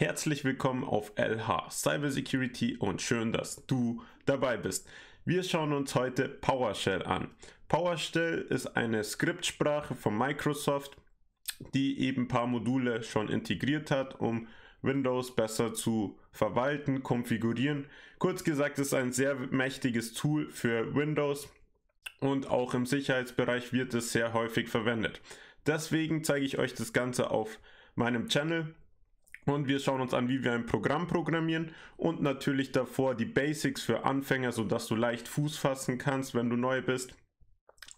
Herzlich willkommen auf LH Cybersecurity und schön, dass du dabei bist. Wir schauen uns heute PowerShell an. PowerShell ist eine Skriptsprache von Microsoft, die eben ein paar Module schon integriert hat, um Windows besser zu verwalten, konfigurieren. Kurz gesagt, ist ein sehr mächtiges Tool für Windows und auch im Sicherheitsbereich wird es sehr häufig verwendet. Deswegen zeige ich euch das Ganze auf meinem Channel und wir schauen uns an, wie wir ein Programm programmieren und natürlich davor die Basics für Anfänger, sodass du leicht Fuß fassen kannst, wenn du neu bist.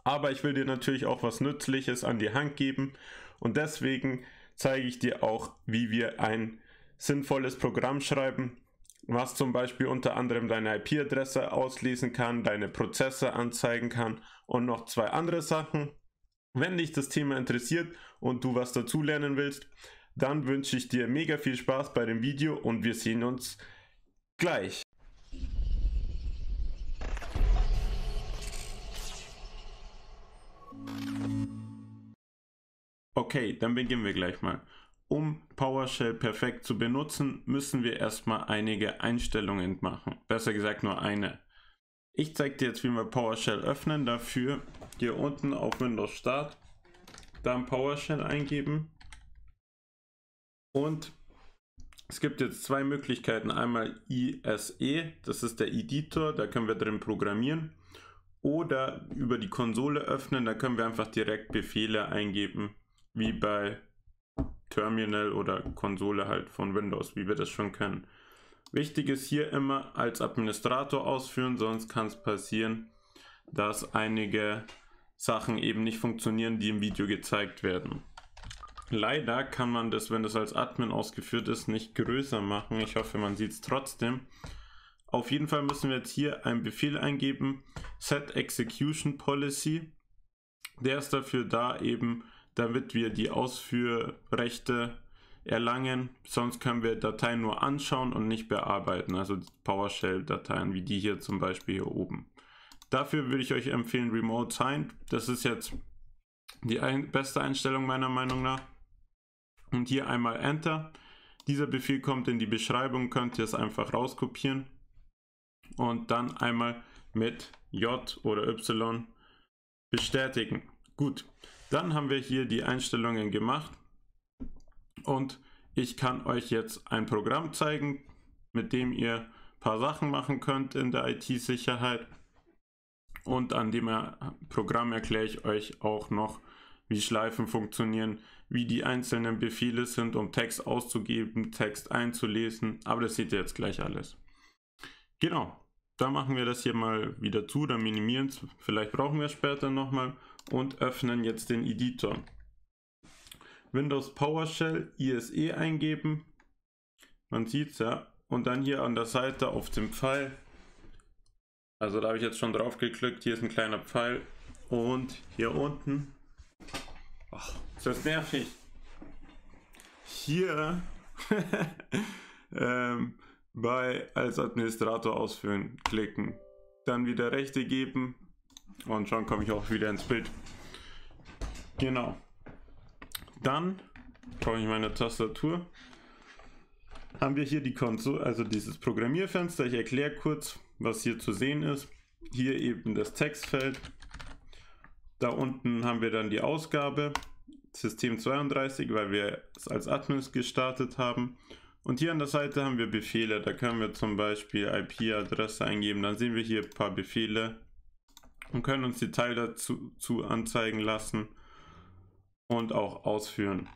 Aber ich will dir natürlich auch was Nützliches an die Hand geben und deswegen zeige ich dir auch, wie wir ein sinnvolles Programm schreiben, was zum Beispiel unter anderem deine IP-Adresse auslesen kann, deine Prozesse anzeigen kann und noch zwei andere Sachen. Wenn dich das Thema interessiert und du was dazu lernen willst, dann wünsche ich dir mega viel Spaß bei dem Video und wir sehen uns gleich. Okay, dann beginnen wir gleich mal. Um PowerShell perfekt zu benutzen, müssen wir erstmal einige Einstellungen machen. Besser gesagt nur eine. Ich zeige dir jetzt, wie wir PowerShell öffnen. Dafür hier unten auf Windows Start, dann PowerShell eingeben und es gibt jetzt zwei Möglichkeiten. Einmal ISE, das ist der Editor, da können wir drin programmieren. Oder über die Konsole öffnen, da können wir einfach direkt Befehle eingeben, wie bei Terminal oder Konsole halt von Windows, wie wir das schon kennen. Wichtig ist hier immer als Administrator ausführen, sonst kann es passieren, dass einige Sachen eben nicht funktionieren, die im Video gezeigt werden. Leider kann man das, wenn das als Admin ausgeführt ist, nicht größer machen. Ich hoffe, man sieht es trotzdem. Auf jeden Fall müssen wir jetzt hier einen Befehl eingeben, Set Execution Policy. Der ist dafür da eben, damit wir die Ausführrechte erlangen. Sonst können wir Dateien nur anschauen und nicht bearbeiten. Also PowerShell-Dateien wie die hier zum Beispiel hier oben. Dafür würde ich euch empfehlen Remote Signed. Das ist jetzt die beste Einstellung meiner Meinung nach und hier einmal Enter. Dieser Befehl kommt in die Beschreibung, könnt ihr es einfach rauskopieren und dann einmal mit J oder Y bestätigen. Gut, dann haben wir hier die Einstellungen gemacht und ich kann euch jetzt ein Programm zeigen, mit dem ihr ein paar Sachen machen könnt in der IT-Sicherheit und an dem Programm erkläre ich euch auch noch, wie Schleifen funktionieren, wie die einzelnen Befehle sind, um Text auszugeben, Text einzulesen, aber das seht ihr jetzt gleich alles. Genau, da machen wir das hier mal wieder zu, dann minimieren es, vielleicht brauchen wir es später nochmal und öffnen jetzt den Editor. Windows PowerShell ISE eingeben, man sieht es ja, und dann hier an der Seite auf dem Pfeil, also da habe ich jetzt schon drauf geklickt, hier ist ein kleiner Pfeil. Und hier unten Ach, ist das nervig. Hier ähm, bei als Administrator ausführen klicken. Dann wieder Rechte geben und schon komme ich auch wieder ins Bild. Genau. Dann komme ich meine Tastatur. Haben wir hier die Konsole, also dieses Programmierfenster. Ich erkläre kurz, was hier zu sehen ist. Hier eben das Textfeld da unten haben wir dann die Ausgabe, System 32, weil wir es als Admins gestartet haben. Und hier an der Seite haben wir Befehle. Da können wir zum Beispiel IP-Adresse eingeben. Dann sehen wir hier ein paar Befehle und können uns Detail dazu zu anzeigen lassen und auch ausführen.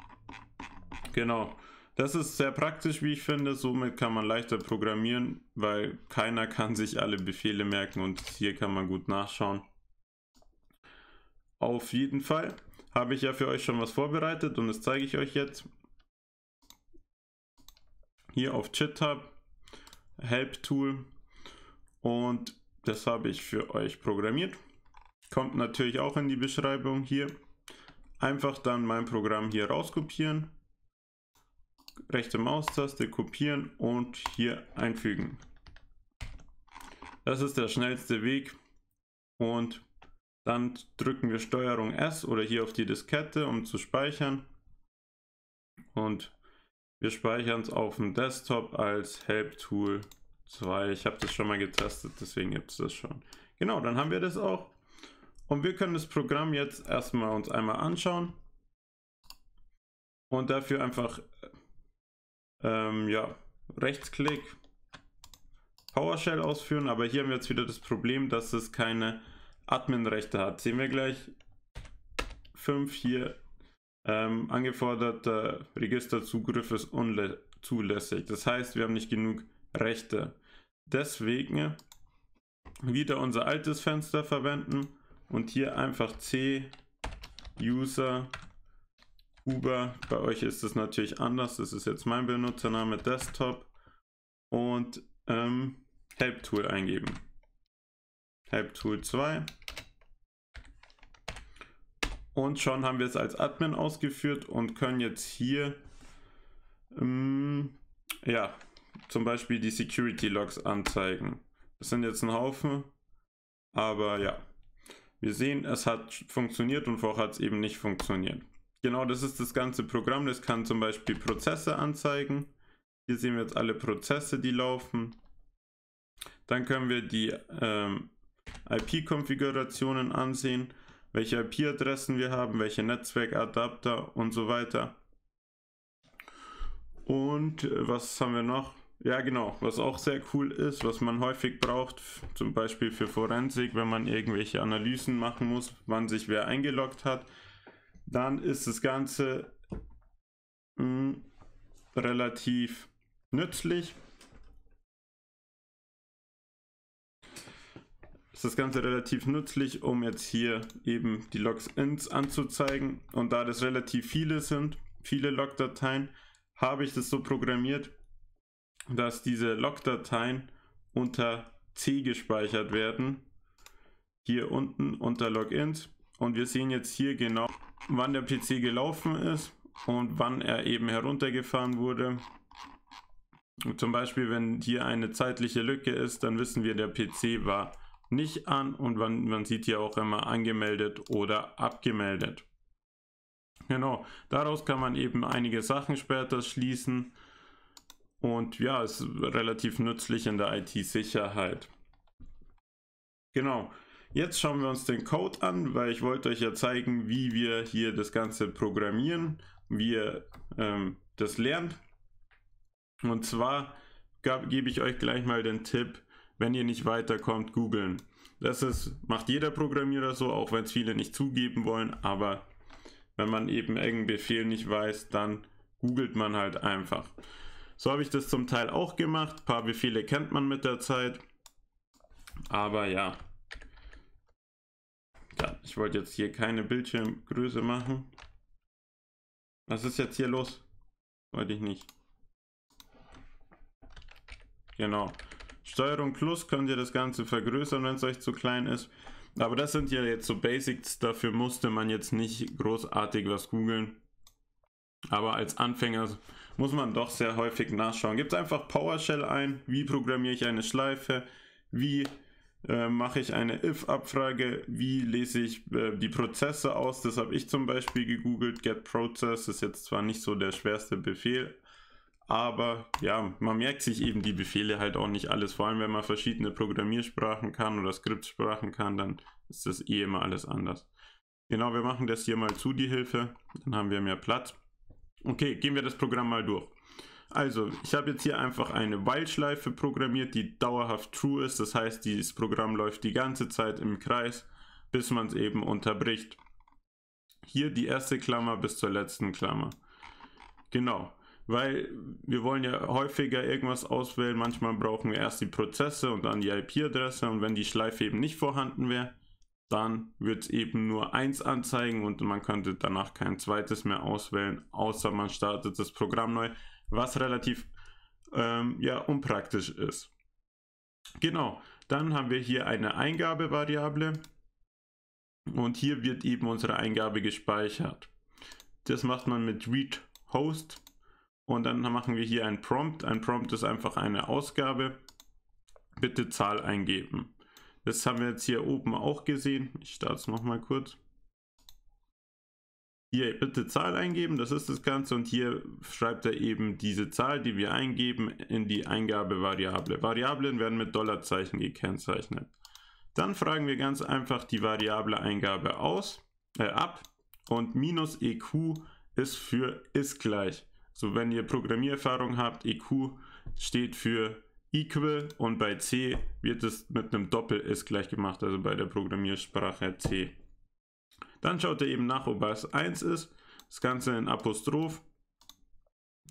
Genau. Das ist sehr praktisch, wie ich finde. Somit kann man leichter programmieren, weil keiner kann sich alle Befehle merken und hier kann man gut nachschauen. Auf jeden Fall habe ich ja für euch schon was vorbereitet und das zeige ich euch jetzt. Hier auf GitHub, Help Tool und das habe ich für euch programmiert. Kommt natürlich auch in die Beschreibung hier. Einfach dann mein Programm hier rauskopieren, rechte Maustaste kopieren und hier einfügen. Das ist der schnellste Weg und dann drücken wir Steuerung S oder hier auf die Diskette, um zu speichern. Und Wir speichern es auf dem Desktop als Help Tool 2. Ich habe das schon mal getestet, deswegen gibt es das schon. Genau, dann haben wir das auch. Und wir können das Programm jetzt erstmal uns einmal anschauen. Und dafür einfach ähm, ja, Rechtsklick, PowerShell ausführen. Aber hier haben wir jetzt wieder das Problem, dass es keine Admin-Rechte hat. Sehen wir gleich 5 hier. Ähm, angeforderter Registerzugriff ist unzulässig. Das heißt, wir haben nicht genug Rechte. Deswegen wieder unser altes Fenster verwenden und hier einfach C User Uber. Bei euch ist es natürlich anders. Das ist jetzt mein Benutzername Desktop und ähm, Help Tool eingeben. Tool 2 und schon haben wir es als Admin ausgeführt und können jetzt hier ähm, ja zum Beispiel die Security Logs anzeigen. Das sind jetzt ein Haufen, aber ja, wir sehen, es hat funktioniert und vorher hat es eben nicht funktioniert. Genau, das ist das ganze Programm. Das kann zum Beispiel Prozesse anzeigen. Hier sehen wir jetzt alle Prozesse, die laufen. Dann können wir die ähm, IP-Konfigurationen ansehen, welche IP-Adressen wir haben, welche Netzwerkadapter und so weiter. Und äh, was haben wir noch? Ja, genau. Was auch sehr cool ist, was man häufig braucht, zum Beispiel für Forensik, wenn man irgendwelche Analysen machen muss, wann sich wer eingeloggt hat, dann ist das Ganze mh, hm, relativ nützlich. Ist das Ganze relativ nützlich, um jetzt hier eben die Logins anzuzeigen. Und da das relativ viele sind, viele Logdateien, habe ich das so programmiert, dass diese Logdateien unter C gespeichert werden. Hier unten unter Logins. Und wir sehen jetzt hier genau, wann der PC gelaufen ist und wann er eben heruntergefahren wurde. Und zum Beispiel, wenn hier eine zeitliche Lücke ist, dann wissen wir, der PC war nicht an und man, man sieht hier auch immer angemeldet oder abgemeldet. Genau, daraus kann man eben einige Sachen später schließen und ja, ist relativ nützlich in der IT-Sicherheit. Genau, jetzt schauen wir uns den Code an, weil ich wollte euch ja zeigen, wie wir hier das Ganze programmieren, wie ihr ähm, das lernt. Und zwar gebe ich euch gleich mal den Tipp, wenn ihr nicht weiterkommt, googeln. Das ist, macht jeder Programmierer so, auch wenn es viele nicht zugeben wollen, aber wenn man eben irgendeinen Befehl nicht weiß, dann googelt man halt einfach. So habe ich das zum Teil auch gemacht. Ein paar Befehle kennt man mit der Zeit. Aber ja. ja ich wollte jetzt hier keine Bildschirmgröße machen. Was ist jetzt hier los? Wollte ich nicht. Genau. Steuerung Plus könnt ihr das Ganze vergrößern, wenn es euch zu klein ist. Aber das sind ja jetzt so Basics, dafür musste man jetzt nicht großartig was googeln. Aber als Anfänger muss man doch sehr häufig nachschauen. Gibt einfach PowerShell ein, wie programmiere ich eine Schleife, wie äh, mache ich eine if-Abfrage, wie lese ich äh, die Prozesse aus. Das habe ich zum Beispiel gegoogelt. Get Process ist jetzt zwar nicht so der schwerste Befehl, aber ja, man merkt sich eben die Befehle halt auch nicht alles. Vor allem, wenn man verschiedene Programmiersprachen kann oder Skriptsprachen kann, dann ist das eh immer alles anders. Genau, wir machen das hier mal zu, die Hilfe. Dann haben wir mehr Platz. Okay, gehen wir das Programm mal durch. Also, ich habe jetzt hier einfach eine While-Schleife programmiert, die dauerhaft true ist. Das heißt, dieses Programm läuft die ganze Zeit im Kreis, bis man es eben unterbricht. Hier die erste Klammer bis zur letzten Klammer. Genau, weil wir wollen ja häufiger irgendwas auswählen. Manchmal brauchen wir erst die Prozesse und dann die IP-Adresse. Und wenn die Schleife eben nicht vorhanden wäre, dann wird es eben nur eins anzeigen und man könnte danach kein zweites mehr auswählen, außer man startet das Programm neu, was relativ ähm, ja, unpraktisch ist. Genau, dann haben wir hier eine Eingabevariable und hier wird eben unsere Eingabe gespeichert. Das macht man mit read host und dann machen wir hier ein Prompt. Ein Prompt ist einfach eine Ausgabe. Bitte Zahl eingeben. Das haben wir jetzt hier oben auch gesehen. Ich starte es nochmal kurz. hier bitte Zahl eingeben, das ist das Ganze und hier schreibt er eben diese Zahl, die wir eingeben, in die Eingabevariable. Variablen werden mit Dollarzeichen gekennzeichnet. Dann fragen wir ganz einfach die Variable Eingabe aus, äh, ab und minus EQ ist für ist gleich. So wenn ihr Programmiererfahrung habt, EQ steht für equal und bei C wird es mit einem Doppel ist gleich gemacht, also bei der Programmiersprache C. Dann schaut er eben nach, ob es 1 ist. Das Ganze in Apostroph.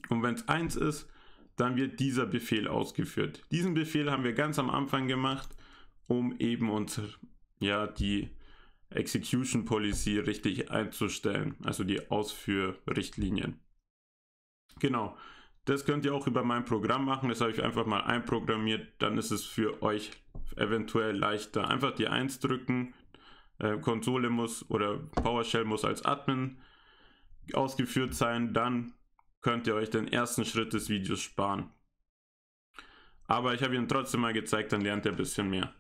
Und wenn es 1 ist, dann wird dieser Befehl ausgeführt. Diesen Befehl haben wir ganz am Anfang gemacht, um eben uns ja die Execution Policy richtig einzustellen, also die Ausführrichtlinien. Genau, das könnt ihr auch über mein Programm machen, das habe ich einfach mal einprogrammiert, dann ist es für euch eventuell leichter. Einfach die 1 drücken, äh, Konsole muss oder PowerShell muss als Admin ausgeführt sein, dann könnt ihr euch den ersten Schritt des Videos sparen. Aber ich habe Ihnen trotzdem mal gezeigt, dann lernt ihr ein bisschen mehr.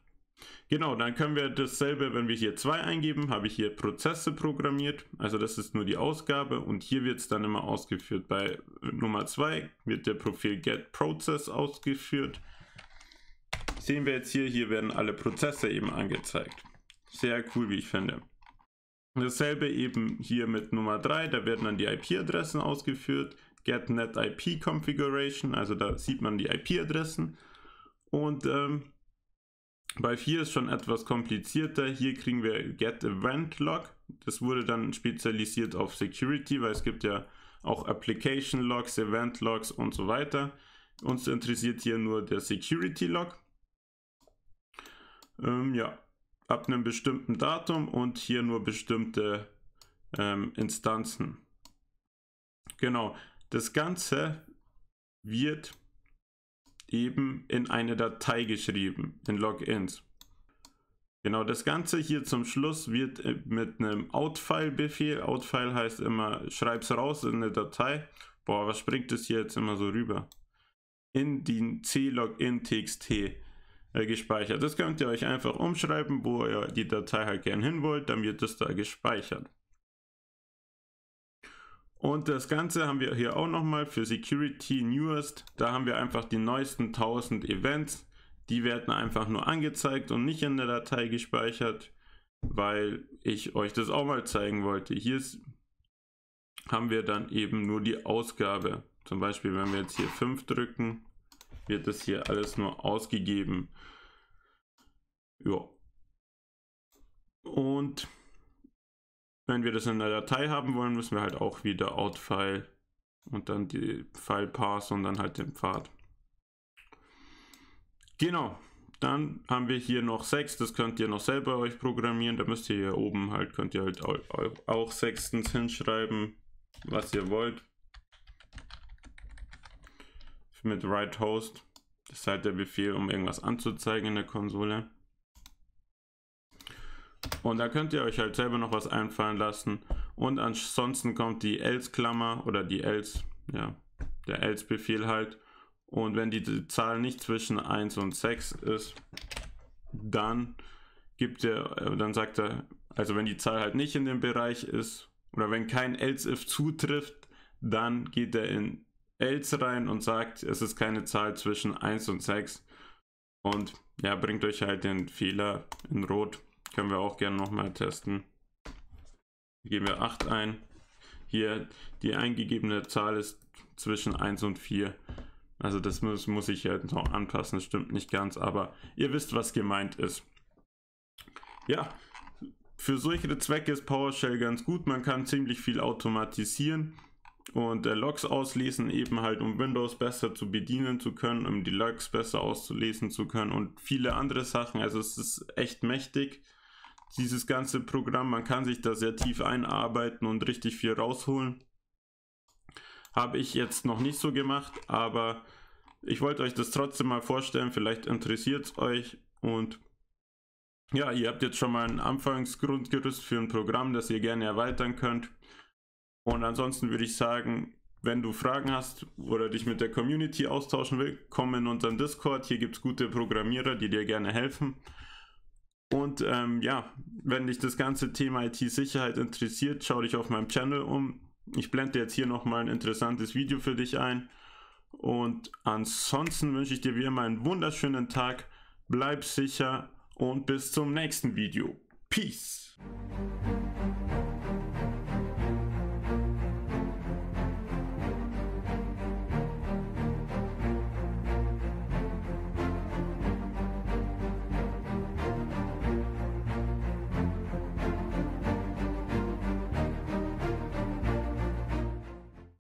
Genau, dann können wir dasselbe, wenn wir hier 2 eingeben, habe ich hier Prozesse programmiert. Also das ist nur die Ausgabe und hier wird es dann immer ausgeführt. Bei Nummer 2 wird der Profil getProcess ausgeführt. Sehen wir jetzt hier, hier werden alle Prozesse eben angezeigt. Sehr cool, wie ich finde. Dasselbe eben hier mit Nummer 3, da werden dann die IP-Adressen ausgeführt. GetNet IP Configuration, also da sieht man die IP-Adressen. Und ähm, bei 4 ist schon etwas komplizierter. Hier kriegen wir Get Event Log. Das wurde dann spezialisiert auf Security, weil es gibt ja auch Application Logs, Event Logs und so weiter. Uns interessiert hier nur der Security Log. Ähm, ja, ab einem bestimmten Datum und hier nur bestimmte ähm, Instanzen. Genau, das Ganze wird eben in eine Datei geschrieben, in Logins. Genau, das Ganze hier zum Schluss wird äh, mit einem Outfile-Befehl, Outfile heißt immer, schreib's raus in eine Datei. Boah, was springt das hier jetzt immer so rüber? In die C-Login-TXT äh, gespeichert. Das könnt ihr euch einfach umschreiben, wo ihr die Datei halt gern hin wollt, dann wird das da gespeichert. Und das Ganze haben wir hier auch nochmal für Security Newest. Da haben wir einfach die neuesten 1000 Events. Die werden einfach nur angezeigt und nicht in der Datei gespeichert, weil ich euch das auch mal zeigen wollte. Hier ist, haben wir dann eben nur die Ausgabe. Zum Beispiel, wenn wir jetzt hier 5 drücken, wird das hier alles nur ausgegeben. Ja. Und wenn wir das in der Datei haben wollen, müssen wir halt auch wieder Outfile und dann die File Path und dann halt den Pfad. Genau. Dann haben wir hier noch 6, das könnt ihr noch selber euch programmieren. Da müsst ihr hier oben halt, könnt ihr halt auch sechstens hinschreiben, was ihr wollt mit write host. Das ist halt der Befehl, um irgendwas anzuzeigen in der Konsole. Und da könnt ihr euch halt selber noch was einfallen lassen. Und ansonsten kommt die else-Klammer oder die else, ja, der else-Befehl halt. Und wenn die Zahl nicht zwischen 1 und 6 ist, dann gibt er, äh, dann sagt er, also wenn die Zahl halt nicht in dem Bereich ist, oder wenn kein else-if zutrifft, dann geht er in else rein und sagt, es ist keine Zahl zwischen 1 und 6. Und ja, bringt euch halt den Fehler in Rot. Können wir auch gerne nochmal testen. Geben wir 8 ein. Hier die eingegebene Zahl ist zwischen 1 und 4. Also das muss, muss ich halt noch anpassen, das stimmt nicht ganz, aber ihr wisst, was gemeint ist. Ja, für solche Zwecke ist PowerShell ganz gut. Man kann ziemlich viel automatisieren und äh, Logs auslesen, eben halt um Windows besser zu bedienen zu können, um die Logs besser auszulesen zu können und viele andere Sachen. Also es ist echt mächtig, dieses ganze Programm. Man kann sich da sehr tief einarbeiten und richtig viel rausholen. Habe ich jetzt noch nicht so gemacht, aber ich wollte euch das trotzdem mal vorstellen. Vielleicht interessiert es euch und ja, ihr habt jetzt schon mal ein Anfangsgrundgerüst für ein Programm, das ihr gerne erweitern könnt. Und ansonsten würde ich sagen, wenn du Fragen hast oder dich mit der Community austauschen willst, komm in unseren Discord. Hier gibt es gute Programmierer, die dir gerne helfen. Und ähm, ja, wenn dich das ganze Thema IT-Sicherheit interessiert, schau dich auf meinem Channel um. Ich blende jetzt hier nochmal ein interessantes Video für dich ein. Und ansonsten wünsche ich dir wie immer einen wunderschönen Tag. Bleib sicher und bis zum nächsten Video. Peace.